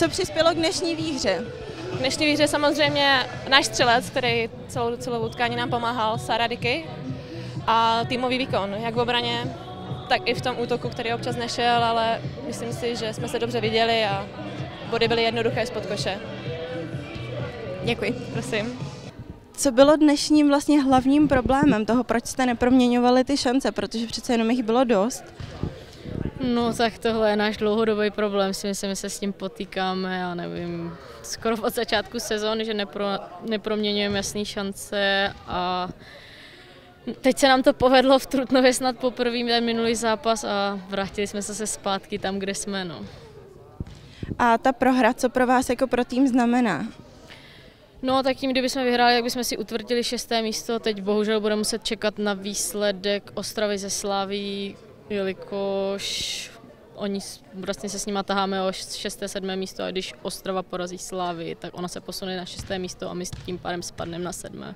Co přispělo k dnešní výhře? V dnešní výhře samozřejmě náš střelec, který celou, celou utkání nám pomáhal, Sara Diky, a týmový výkon, jak v obraně, tak i v tom útoku, který občas nešel, ale myslím si, že jsme se dobře viděli a body byly jednoduché spod koše. Děkuji. Prosím. Co bylo dnešním vlastně hlavním problémem toho, proč jste neproměňovali ty šance, protože přece jenom jich bylo dost? No tak tohle je náš dlouhodobý problém, si myslím, že se s tím potýkáme, já nevím, skoro od začátku sezóny, že nepro, neproměňujeme jasné šance a teď se nám to povedlo v Trutnově snad poprvé ten minulý zápas a vrátili jsme se zpátky tam, kde jsme. No. A ta prohra, co pro vás jako pro tým znamená? No tak tím, kdybychom vyhráli, jak bychom si utvrdili šesté místo. Teď bohužel budeme muset čekat na výsledek Ostravy ze Sláví, jelikož oni vlastně se s nima taháme o šesté, sedmé místo a když Ostrava porazí Slávy, tak ona se posune na šesté místo a my s tím pádem spadneme na sedmé.